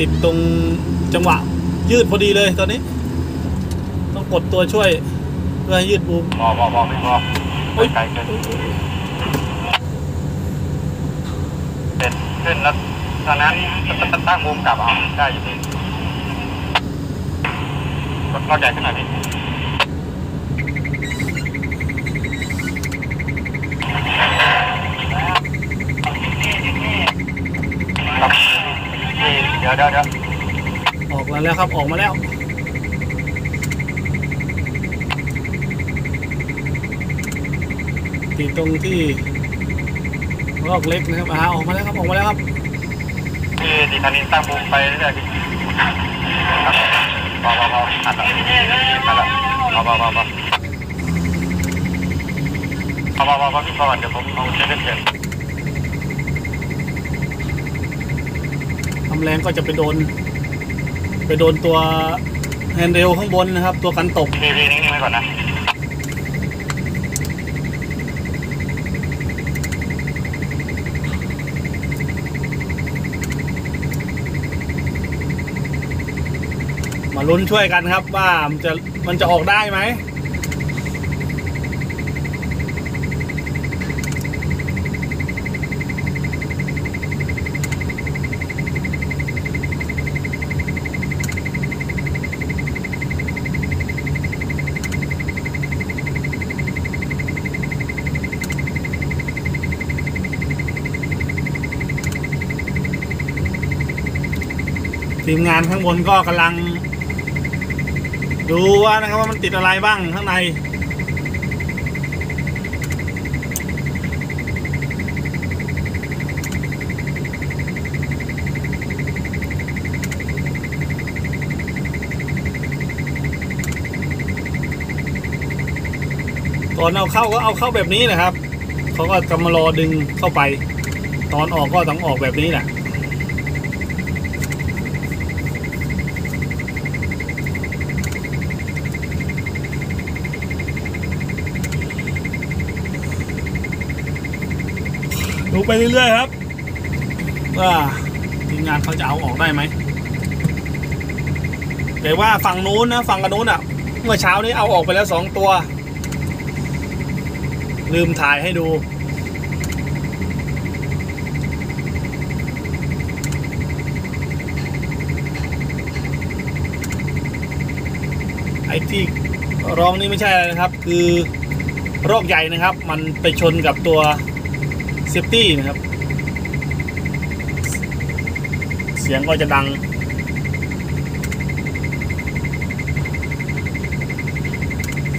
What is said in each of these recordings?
ติดตรงจังหวะ ยืดพอดีเลยตอนนี้ ต้องกดตัวช่วยเพื่อให้ยืดบูมพอพอพอไม่พอไปไกลเกินเป็นขึ้นแล้วตอนนั้นตั้งมุมกลับเอาได้อยู่พี่ก็ใหญ่ขึ้นหน่อยพี่ครับเดี๋ยวเดี๋ยวเดี๋ยวออกแล้วแล้วครับออกมาแล้ว ติดตรงที่รอกเล็กนะครับอ่าออกมาแล้วครับออกมาแล้วครับพี่ดิธานินตั้งมุมไปเรื่อยๆพี่ครับพอพอพอหัดแล้วหัดแล้วพอพอพอพอพอพอพอพอพี่อก่อนเดี๋ยวผมเอาเช็ดเปลี่ย ทำแรงก็จะไปโดน ไปโดนตัวแฮนด์เรลข้างบนนะครับ ตัวกันตกพี่พี่นิ่งๆไว้ก่อนนะมาลุ้นช่วยกันครับว่ามันจะมันจะออกได้ไหม ทีมงานข้างบนก็กำลัง ดูว่านะครับว่ามันติดอะไรบ้างข้างใน ตอนเอาเข้าก็เอาเข้าแบบนี้นะครับ เขาก็จะมารอดึงเข้าไป ตอนออกก็ต้องออกแบบนี้แหละ ดูไปเรื่อยๆครับว่าทีมงานเขาจะเอาออกได้ไหมแต่ว่าฝั่งนู้นนะฝั่งกันนู้นอะ เมื่อเช้านี้เอาออกไปแล้วสองตัว ลืมถ่ายให้ดู ไอ้ที่ร้องนี่ไม่ใช่นะครับ คือโรคใหญ่นะครับ มันไปชนกับตัว เซฟตี้นะครับ เสียงก็จะดัง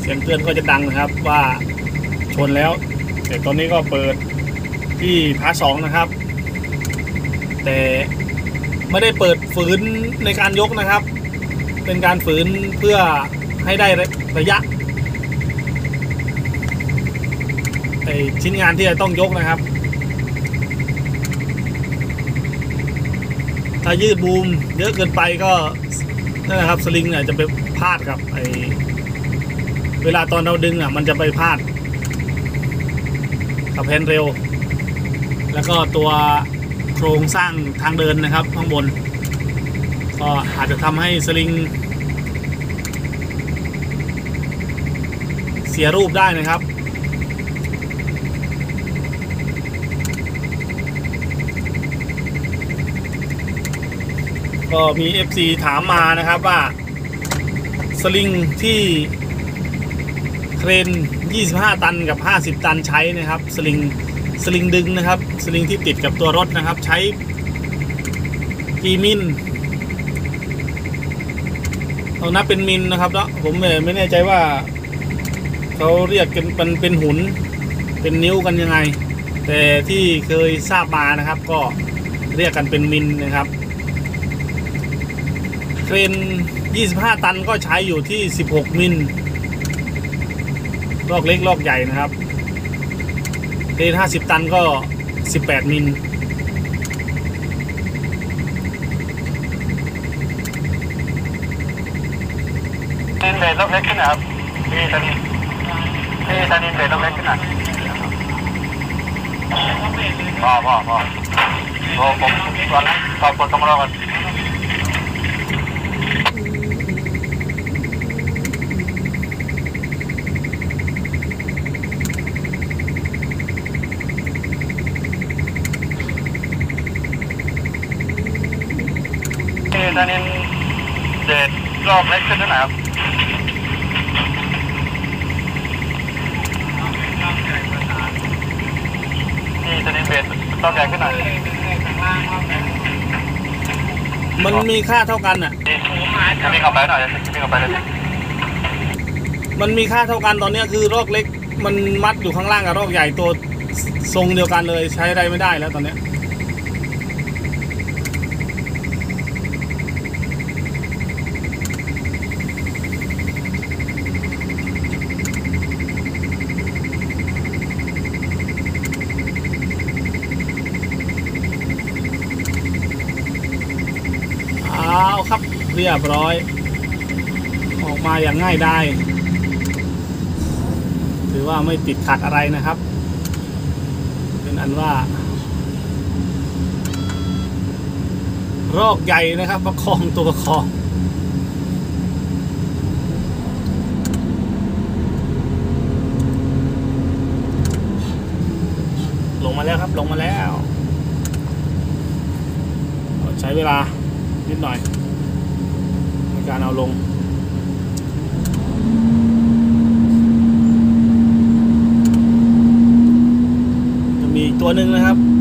เสียงเตือนก็จะดังนะครับว่าชนแล้ว แต่ตอนนี้ก็เปิดที่พาร์ทสองนะครับ แต่ไม่ได้เปิดฝืนในการยกนะครับ เป็นการฝืนเพื่อให้ได้ระยะชิ้นงานที่จะต้องยกนะครับ ถ้ายืดบูมเยอะเกินไปก็นั่นนะครับสลิงเนี่ยจะไปพาดกับไอเวลาตอนเราดึงอะ มันจะไปพาดกับแฮนด์เร็ว แล้วก็ตัวโครงสร้างทางเดินนะครับ ข้างบน ก็อาจจะทำให้สลิง เสียรูปได้นะครับ ก็มี FC ถามมานะครับว่า สลิงที่เครน 25 ตันกับ 50 ตันใช้นะครับ สลิงสลิงดึงนะครับ สลิงที่ติดกับตัวรถนะครับ ใช้กี่มิลเอานับเป็นมิลนะครับเนาะผมไม่แน่ใจว่าเขาเรียกกันเป็นเป็นหุนเป็นนิ้วกันยังไง แต่ที่เคยทราบมานะครับ ก็เรียกกันเป็นมิลนะครับ เครน 25 ตันก็ใช้อยู่ที่ 16 มิลลอกเล็กลอกใหญ่นะครับเครน 50 ตันก็ 18 มิลเล่นเบสรอบเล็กขึ้นนะครับพี่ธานินพี่ธานินเบสรอบเล็กขึ้นหน่อยพอพอพอโอ้ผมตอนนั้นพอกดกำลังก่อน ตอนนี้เดดรอบเล็กขึ้นเท่าไหร่ครับนี่ตอนนี้เบสรอบใหญ่ขึ้นหน่อยมันมีค่าเท่ากันอะนี่อันนี้เข้าไปหน่อยนี่เข้าไปเลยมันมีค่าเท่ากันตอนเนี้ยคือรอกเล็ก มันมัดอยู่ข้างล่างกับรอกใหญ่ตัวทรงเดียวกันเลยใช้อะไรไม่ได้แล้วตอนเนี้ย เอาค เรียบร้อย ออกมาอย่างง่ายได้ถือว่าไม่ติดขัดอะไรนะครับ เป็นอันว่า รอกใหญ่นะครับ ประคองตัวประคองลงมาแล้วครับลงมาแล้ว ใช้เวลานิดหน่อย การเอาลงจะมีอีกตัวหนึ่งนะครับครับ